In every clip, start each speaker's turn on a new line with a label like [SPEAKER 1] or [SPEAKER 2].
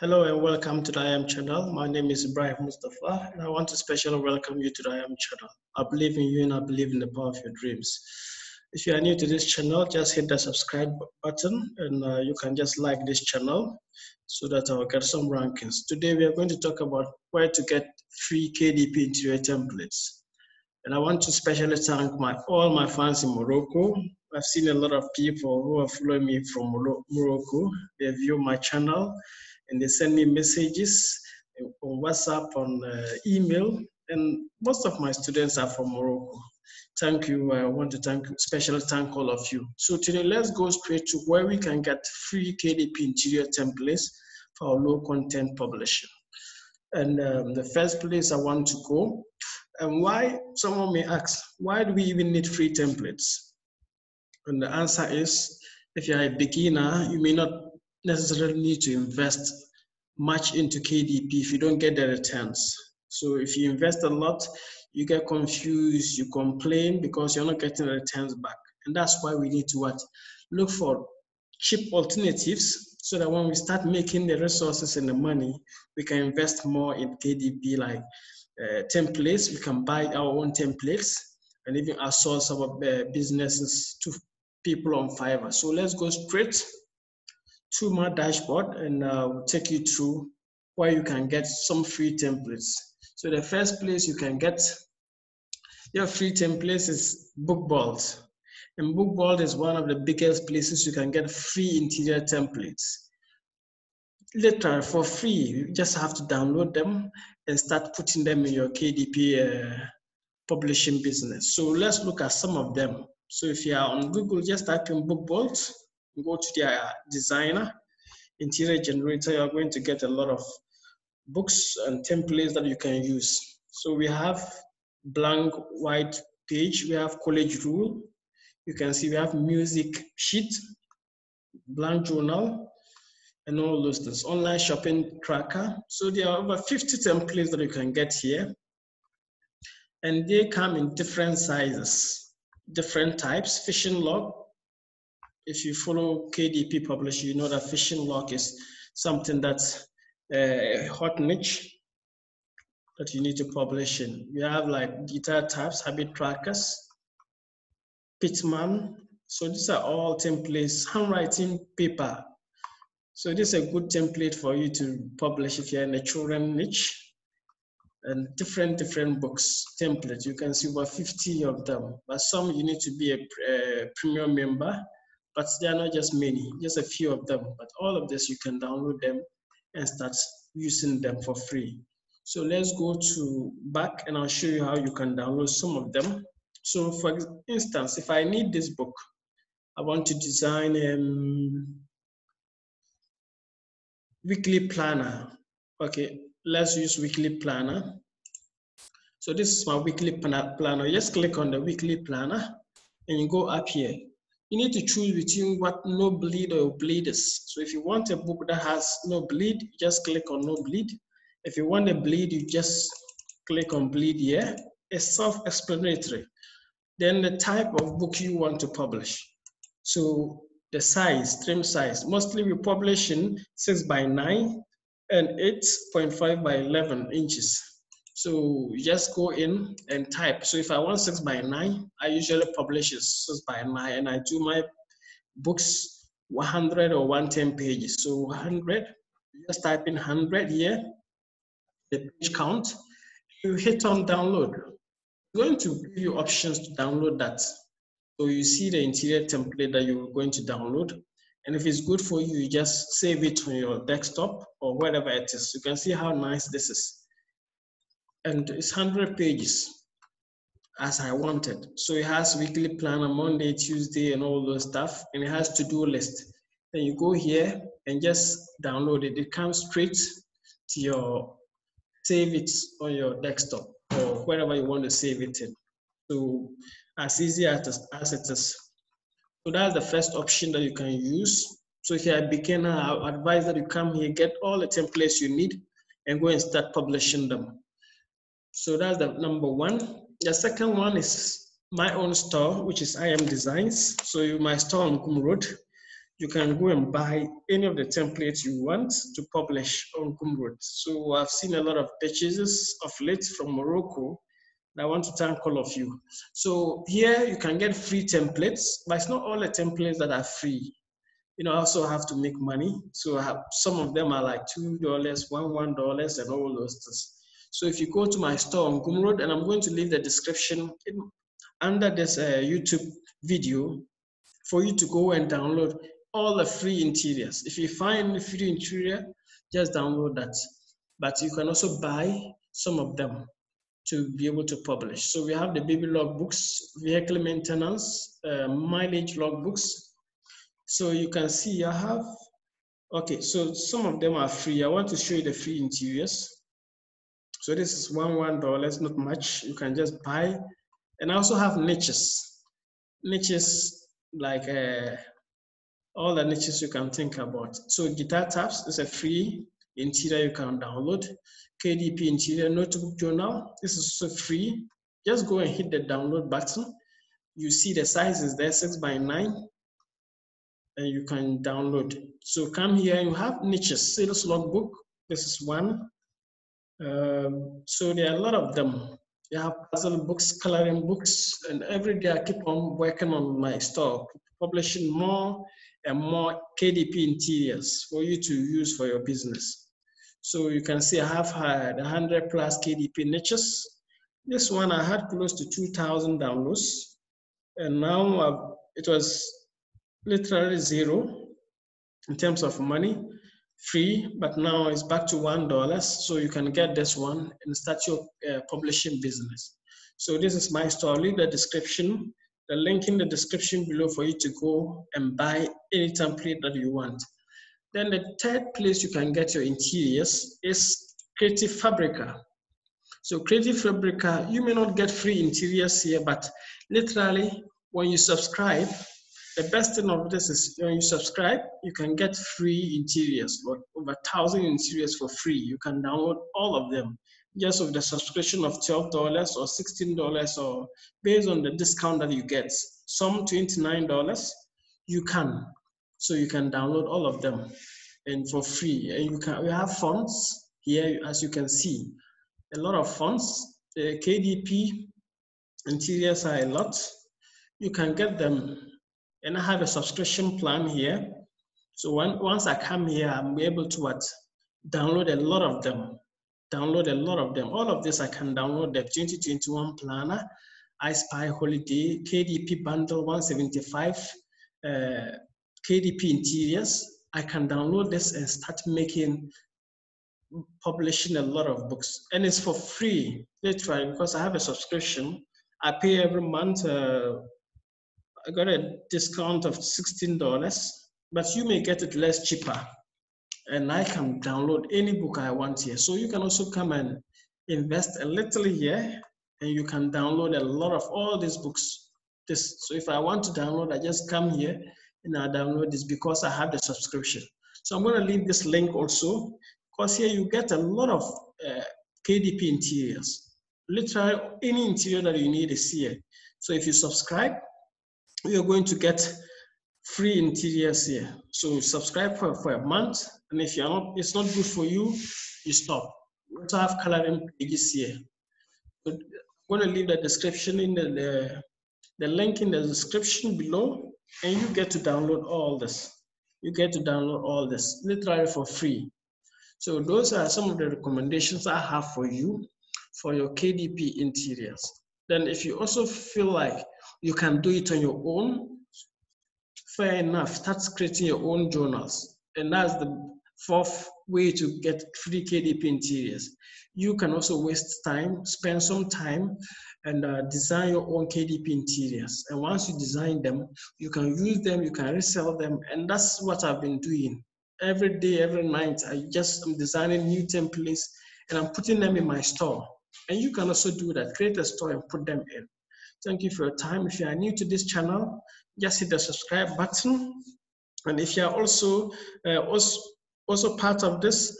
[SPEAKER 1] Hello and welcome to the IAM channel. My name is Ibrahim Mustapha and I want to specially welcome you to the IAM channel. I believe in you and I believe in the power of your dreams. If you are new to this channel, just hit the subscribe button and uh, you can just like this channel so that I will get some rankings. Today we are going to talk about where to get free KDP interior templates. And I want to specially thank my all my fans in Morocco. I've seen a lot of people who are following me from Morocco. They view my channel and they send me messages on WhatsApp, on uh, email, and most of my students are from Morocco. Thank you. I want to thank, especially thank all of you. So today, let's go straight to where we can get free KDP interior templates for low content publishing. And um, the first place I want to go, and why, someone may ask, why do we even need free templates? And the answer is, if you're a beginner, you may not necessarily need to invest much into KDP if you don't get the returns. So if you invest a lot, you get confused, you complain because you're not getting the returns back. And that's why we need to what? Look for cheap alternatives so that when we start making the resources and the money, we can invest more in KDP like uh, templates. We can buy our own templates and even outsource our uh, businesses to people on Fiverr. So let's go straight to my dashboard and uh, will take you through where you can get some free templates. So the first place you can get your free templates is BookBolt. And BookBolt is one of the biggest places you can get free interior templates. Literally for free, you just have to download them and start putting them in your KDP uh, publishing business. So let's look at some of them. So if you are on Google, just type in BookBolt go to their designer, interior generator, you're going to get a lot of books and templates that you can use. So we have blank white page, we have college rule, you can see we have music sheet, blank journal, and all those things. Online shopping tracker. So there are over 50 templates that you can get here. And they come in different sizes, different types, fishing log, if you follow KDP Publish, you know that fishing log is something that's uh, a hot niche that you need to publish in. We have like guitar tabs, habit trackers, Pitman. So these are all templates, handwriting paper. So this is a good template for you to publish if you're in a children niche and different different books templates. You can see about 50 of them, but some you need to be a, a premium member but they are not just many, just a few of them. But all of this, you can download them and start using them for free. So let's go to back and I'll show you how you can download some of them. So for instance, if I need this book, I want to design a um, weekly planner. Okay, let's use weekly planner. So this is my weekly planner. Just click on the weekly planner and you go up here you need to choose between what no bleed or bleed is. So if you want a book that has no bleed, just click on no bleed. If you want a bleed, you just click on bleed here. It's self-explanatory. Then the type of book you want to publish. So the size, trim size. Mostly we publish in 6 by 9 and 8.5 by 11 inches. So you just go in and type. So if I want six by nine, I usually publish it six by nine and I do my books 100 or 110 pages. So 100, just type in 100 here, the page count. You hit on download. It's going to give you options to download that. So you see the interior template that you're going to download. And if it's good for you, you just save it on your desktop or wherever it is. You can see how nice this is and it's 100 pages as I wanted. So it has weekly planner, Monday, Tuesday, and all those stuff, and it has to-do list. Then you go here and just download it. It comes straight to your, save it on your desktop or wherever you want to save it in. So as easy as, as it is. So that's the first option that you can use. So if you're a beginner, I advise that you come here, get all the templates you need, and go and start publishing them. So that's the number one. The second one is my own store, which is IAM Designs. So you my store on Gumroad. you can go and buy any of the templates you want to publish on Gumroad. So I've seen a lot of purchases of late from Morocco. I want to thank all of you. So here you can get free templates, but it's not all the templates that are free. You know, I also have to make money. So have, some of them are like $2, one, $1, and all those things. So if you go to my store on Gumroad, and I'm going to leave the description in, under this uh, YouTube video for you to go and download all the free interiors. If you find free interior, just download that. But you can also buy some of them to be able to publish. So we have the baby logbooks, vehicle maintenance, uh, mileage logbooks. So you can see I have, okay, so some of them are free. I want to show you the free interiors. So this is one one dollars, not much. You can just buy, and I also have niches, niches like uh, all the niches you can think about. So guitar tabs is a free interior you can download. KDP interior notebook journal, this is free. Just go and hit the download button. You see the size is there, six by nine, and you can download. So come here, you have niches, sales logbook, this is one. Um, so there are a lot of them. You have puzzle books, coloring books, and every day I keep on working on my stock, publishing more and more KDP interiors for you to use for your business. So you can see I have had 100 plus KDP niches. This one I had close to 2,000 downloads. And now I've, it was literally zero in terms of money, free, but now it's back to $1. So you can get this one and start your uh, publishing business. So this is my story. The description the link in the description below for you to go and buy any template that you want. Then the third place you can get your interiors is Creative Fabrica. So Creative Fabrica, you may not get free interiors here, but literally when you subscribe, the best thing of this is when you subscribe, you can get free interiors, over a thousand interiors for free. You can download all of them just with the subscription of $12 or $16 or based on the discount that you get, some $29, you can. So you can download all of them and for free. And you can we have fonts here, as you can see, a lot of fonts. Uh, the KDP interiors are a lot. You can get them. And I have a subscription plan here. So when, once I come here, I'm able to what, download a lot of them download a lot of them. All of this I can download the 2021 planner, iSpy Holiday, KDP Bundle 175, uh, KDP Interiors. I can download this and start making, publishing a lot of books. And it's for free, literally, because I have a subscription. I pay every month. Uh, I got a discount of $16, but you may get it less cheaper and I can download any book I want here. So you can also come and invest a little here and you can download a lot of all these books. This, so if I want to download, I just come here and I download this because I have the subscription. So I'm going to leave this link also because here you get a lot of uh, KDP interiors. Literally any interior that you need is here. So if you subscribe, you're going to get free interiors here. So subscribe for, for a month, and if you're not, it's not good for you, you stop. We also have coloring pages here. So I'm going to leave the description in the, the, the link in the description below, and you get to download all this. You get to download all this literally for free. So those are some of the recommendations I have for you for your KDP interiors. Then if you also feel like you can do it on your own, fair enough, start creating your own journals. And that's the fourth way to get free KDP interiors. You can also waste time, spend some time and uh, design your own KDP interiors. And once you design them, you can use them, you can resell them. And that's what I've been doing. Every day, every night, I just am designing new templates and I'm putting them in my store. And you can also do that, create a store and put them in. Thank you for your time. If you are new to this channel, just hit the subscribe button. And if you're also, uh, also, also part of this,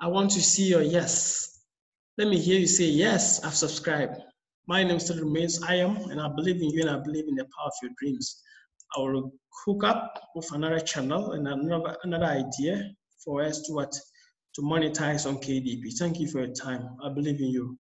[SPEAKER 1] I want to see your yes. Let me hear you say, yes, I've subscribed. My name still remains I am, and I believe in you and I believe in the power of your dreams. I will hook up with another channel and another another idea for us to what to monetize on KDP. Thank you for your time. I believe in you.